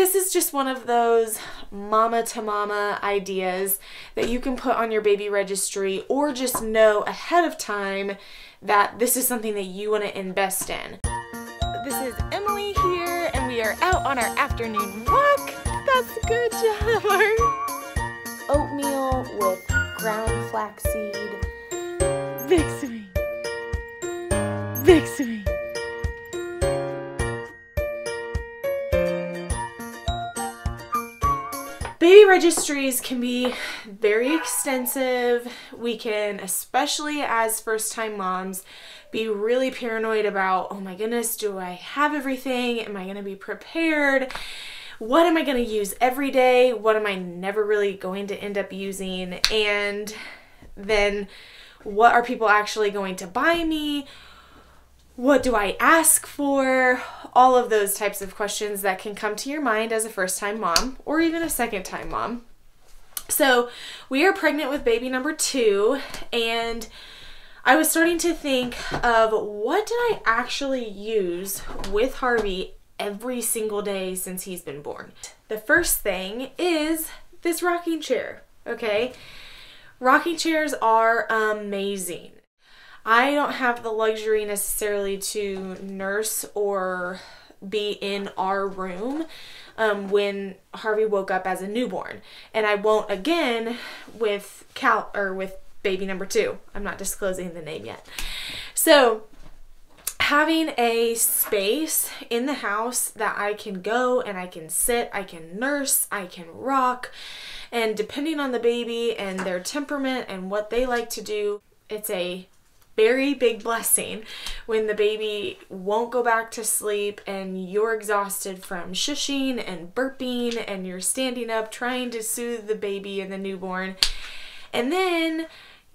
this is just one of those mama to mama ideas that you can put on your baby registry or just know ahead of time that this is something that you want to invest in. This is Emily here, and we are out on our afternoon walk. That's good job. Oatmeal with ground flaxseed. Big swing. Baby registries can be very extensive. We can, especially as first time moms, be really paranoid about, oh my goodness, do I have everything? Am I going to be prepared? What am I going to use every day? What am I never really going to end up using? And then what are people actually going to buy me? What do I ask for? All of those types of questions that can come to your mind as a first time mom or even a second time mom. So, we are pregnant with baby number two, and I was starting to think of what did I actually use with Harvey every single day since he's been born. The first thing is this rocking chair, okay? Rocking chairs are amazing. I don't have the luxury necessarily to nurse or be in our room um, when Harvey woke up as a newborn, and I won't again with Cal or with baby number two. I'm not disclosing the name yet. So having a space in the house that I can go and I can sit, I can nurse, I can rock, and depending on the baby and their temperament and what they like to do, it's a very big blessing when the baby won't go back to sleep and you're exhausted from shushing and burping and you're standing up trying to soothe the baby and the newborn. And then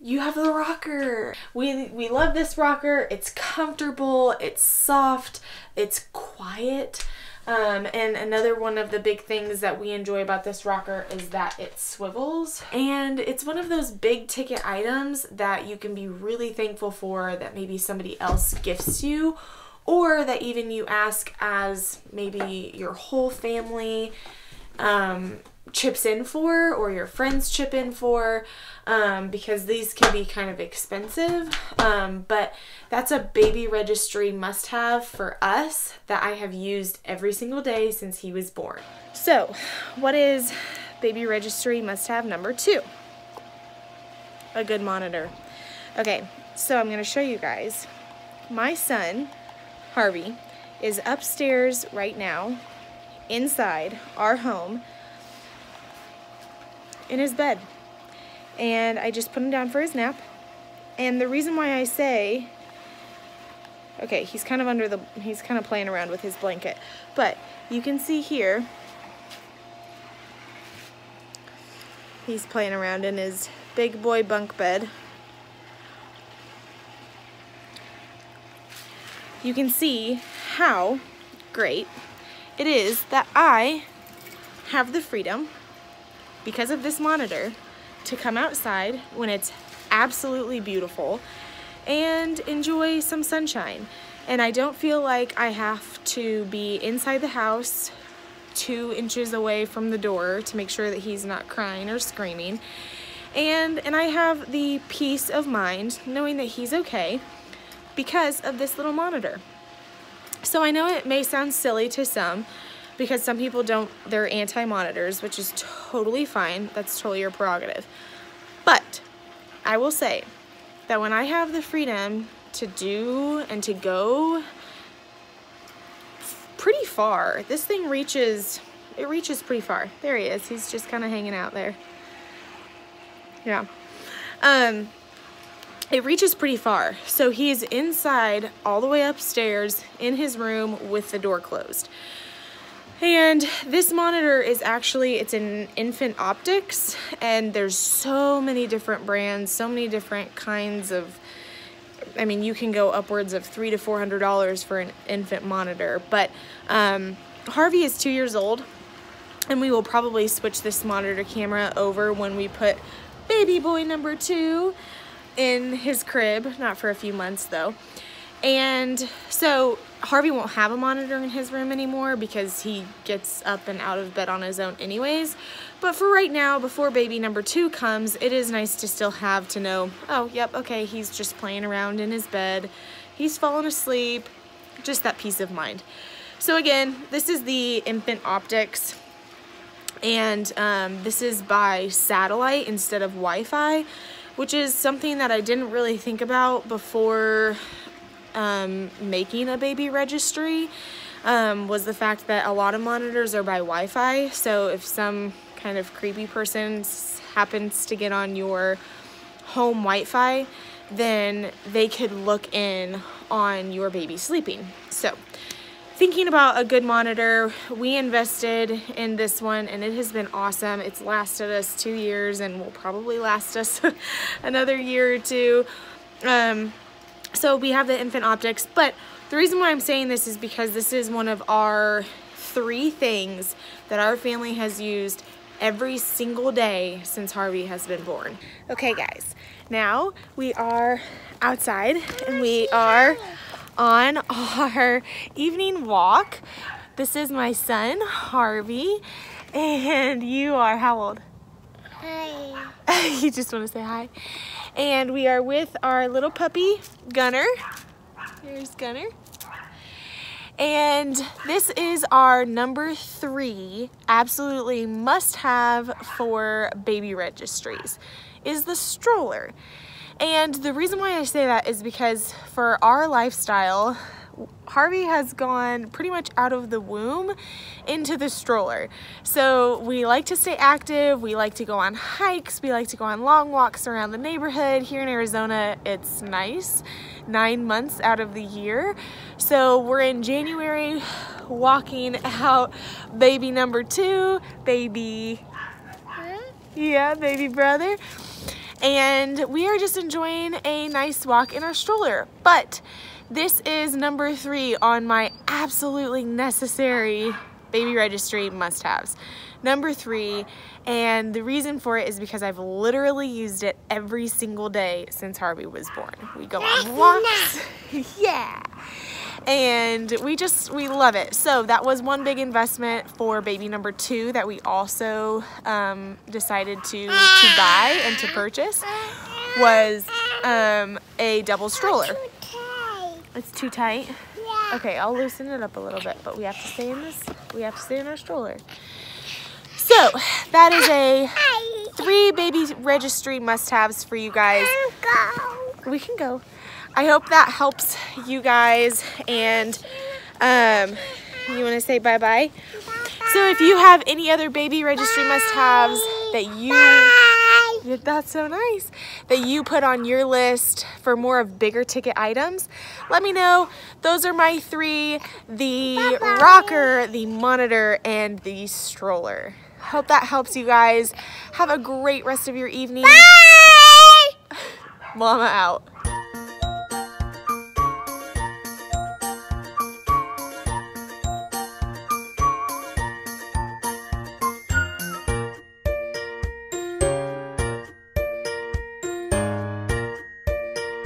you have the rocker. We we love this rocker. It's comfortable, it's soft, it's quiet. Um, and another one of the big things that we enjoy about this rocker is that it swivels. And it's one of those big ticket items that you can be really thankful for that maybe somebody else gifts you or that even you ask as maybe your whole family um, chips in for or your friends chip in for um, because these can be kind of expensive. Um, but that's a baby registry must have for us that I have used every single day since he was born. So, what is baby registry must have number two? A good monitor. Okay, so I'm going to show you guys. My son, Harvey, is upstairs right now inside our home in his bed. And I just put him down for his nap. And the reason why I say, okay, he's kind of under the, he's kind of playing around with his blanket. But you can see here, he's playing around in his big boy bunk bed. You can see how great it is that I have the freedom because of this monitor to come outside when it's absolutely beautiful and enjoy some sunshine. And I don't feel like I have to be inside the house two inches away from the door to make sure that he's not crying or screaming. And, and I have the peace of mind knowing that he's okay because of this little monitor. So I know it may sound silly to some, because some people don't, they're anti-monitors, which is totally fine. That's totally your prerogative. But I will say that when I have the freedom to do and to go pretty far, this thing reaches, it reaches pretty far. There he is. He's just kind of hanging out there. Yeah. Um, it reaches pretty far. So he's inside all the way upstairs in his room with the door closed. And this monitor is actually, it's an infant optics and there's so many different brands, so many different kinds of, I mean, you can go upwards of three to $400 for an infant monitor. But um, Harvey is two years old and we will probably switch this monitor camera over when we put baby boy number two in his crib, not for a few months though. And so Harvey won't have a monitor in his room anymore because he gets up and out of bed on his own anyways. But for right now, before baby number two comes, it is nice to still have to know, oh, yep, okay, he's just playing around in his bed. He's fallen asleep. Just that peace of mind. So again, this is the Infant Optics. And um, this is by satellite instead of Wi-Fi, which is something that I didn't really think about before um, making a baby registry um, was the fact that a lot of monitors are by Wi-Fi. So if some kind of creepy person happens to get on your home Wi-Fi, then they could look in on your baby sleeping. So thinking about a good monitor, we invested in this one and it has been awesome. It's lasted us two years and will probably last us another year or two. Um, so we have the infant optics, but the reason why I'm saying this is because this is one of our three things that our family has used every single day since Harvey has been born. Okay guys, now we are outside and we are on our evening walk. This is my son, Harvey, and you are how old? Hi. you just want to say hi? And we are with our little puppy, Gunner. Here's Gunner. And this is our number three absolutely must have for baby registries is the stroller. And the reason why I say that is because for our lifestyle, Harvey has gone pretty much out of the womb into the stroller. So we like to stay active, we like to go on hikes, we like to go on long walks around the neighborhood. Here in Arizona, it's nice, nine months out of the year. So we're in January walking out baby number two, baby, yeah, baby brother. And we are just enjoying a nice walk in our stroller. But this is number three on my absolutely necessary baby registry must-haves. Number three, and the reason for it is because I've literally used it every single day since Harvey was born. We go on walks. yeah. And we just, we love it. So that was one big investment for baby number two that we also um, decided to, to buy and to purchase was um, a double stroller. It's too tight? Yeah. Okay, I'll loosen it up a little bit, but we have to stay in this, we have to stay in our stroller. So, that is a three baby registry must-haves for you guys. Go. We can go. I hope that helps you guys, and um, you want to say bye-bye? So if you have any other baby registry must-haves that you that's so nice. That you put on your list for more of bigger ticket items. Let me know. Those are my three. The Bye -bye. rocker, the monitor, and the stroller. Hope that helps you guys. Have a great rest of your evening. Bye. Mama out.